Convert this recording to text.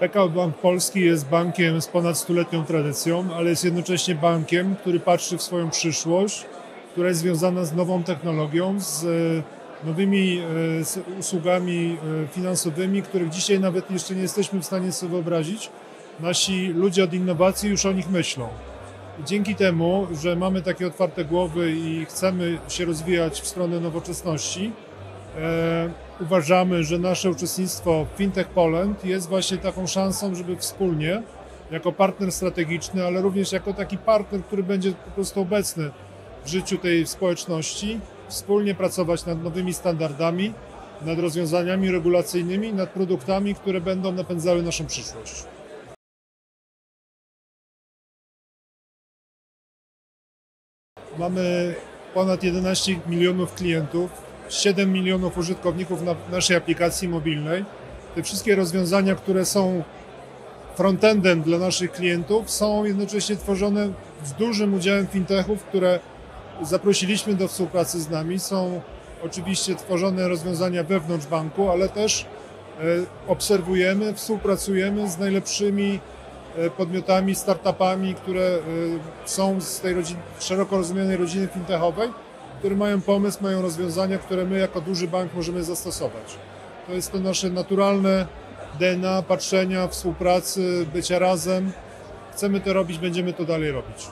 PKO Bank Polski jest bankiem z ponad stuletnią tradycją, ale jest jednocześnie bankiem, który patrzy w swoją przyszłość, która jest związana z nową technologią, z e, nowymi e, usługami e, finansowymi, których dzisiaj nawet jeszcze nie jesteśmy w stanie sobie wyobrazić. Nasi ludzie od innowacji już o nich myślą. I dzięki temu, że mamy takie otwarte głowy i chcemy się rozwijać w stronę nowoczesności, uważamy, że nasze uczestnictwo w Fintech Poland jest właśnie taką szansą, żeby wspólnie, jako partner strategiczny, ale również jako taki partner, który będzie po prostu obecny w życiu tej społeczności, wspólnie pracować nad nowymi standardami, nad rozwiązaniami regulacyjnymi, nad produktami, które będą napędzały naszą przyszłość. Mamy ponad 11 milionów klientów, 7 milionów użytkowników na naszej aplikacji mobilnej. Te wszystkie rozwiązania, które są frontendem dla naszych klientów, są jednocześnie tworzone z dużym udziałem fintechów, które zaprosiliśmy do współpracy z nami. Są oczywiście tworzone rozwiązania wewnątrz banku, ale też e, obserwujemy, współpracujemy z najlepszymi e, podmiotami, startupami, które e, są z tej rodziny, szeroko rozumianej rodziny fintechowej, które mają pomysł, mają rozwiązania, które my jako duży bank możemy zastosować. To jest to nasze naturalne DNA patrzenia, współpracy, bycia razem. Chcemy to robić, będziemy to dalej robić.